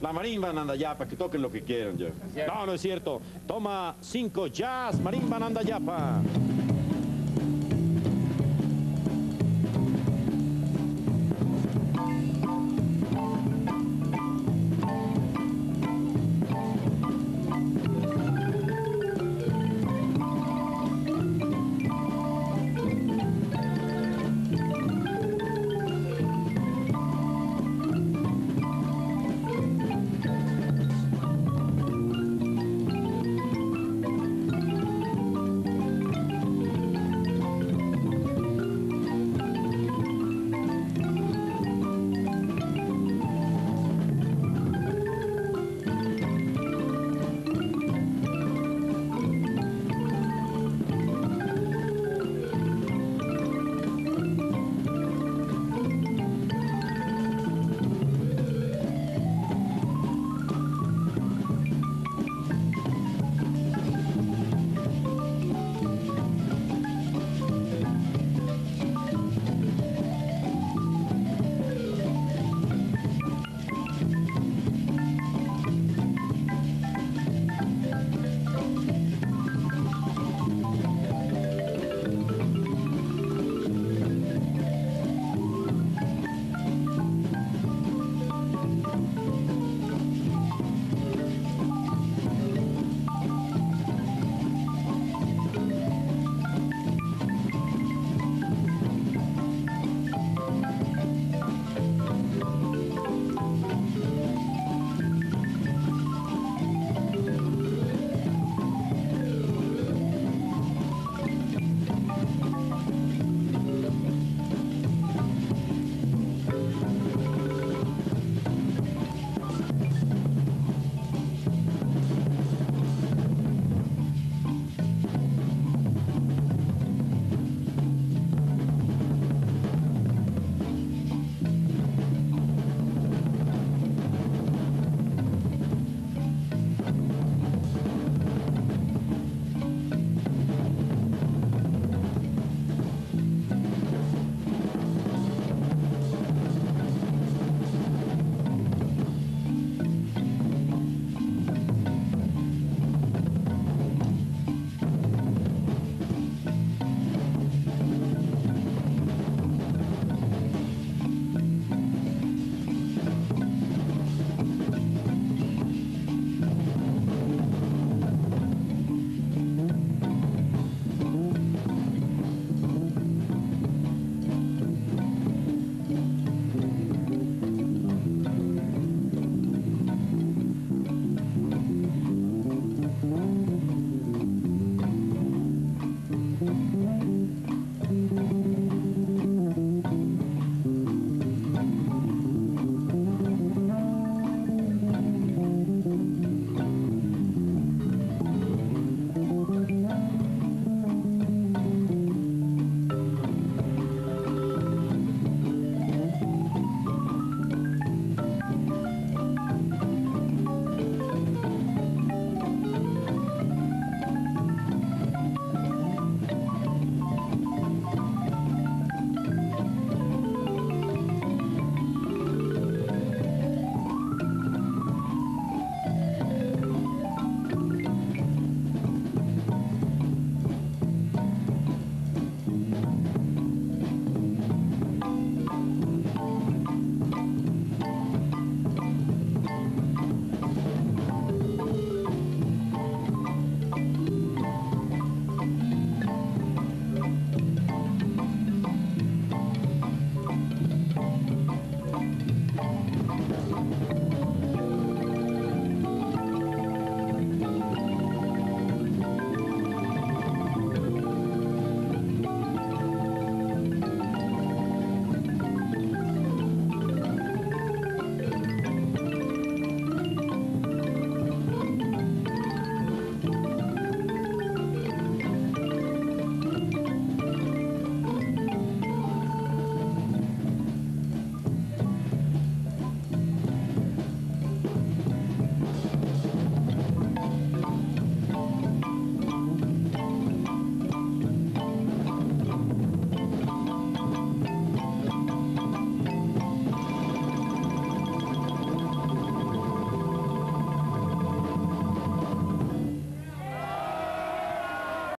La marimba Nandayapa, que toquen lo que quieran ya. No, no es cierto. Toma cinco jazz, marimba Nandayapa.